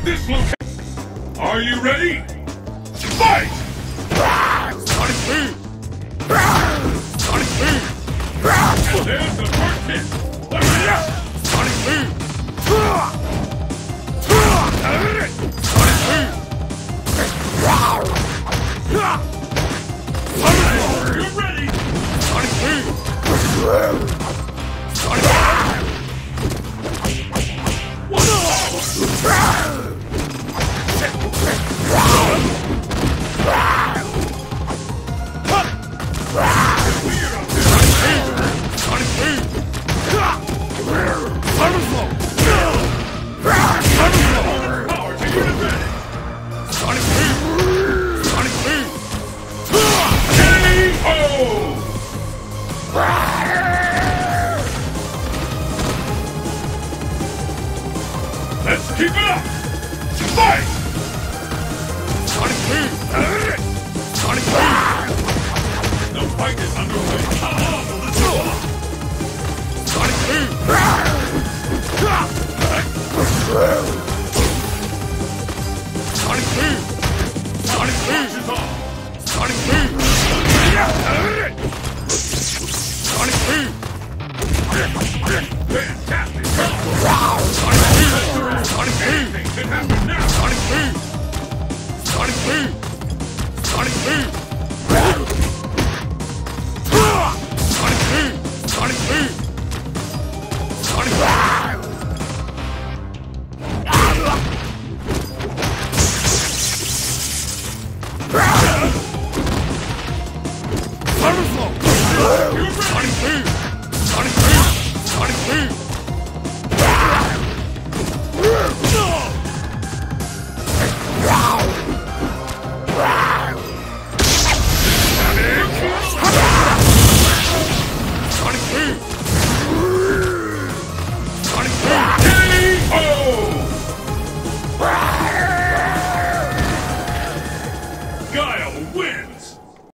at this location. Are you ready? Fight! Sonic Boom! Sonic! There's the first hit. Let's keep it up! Fight! Sonic boom! Sonic boom! The fight is underway! Come on, let's go! Sonic boom! Sonic boom! Sonic boom is on! Sonic boom! Sonic boom! Fantastic! Thunderflow!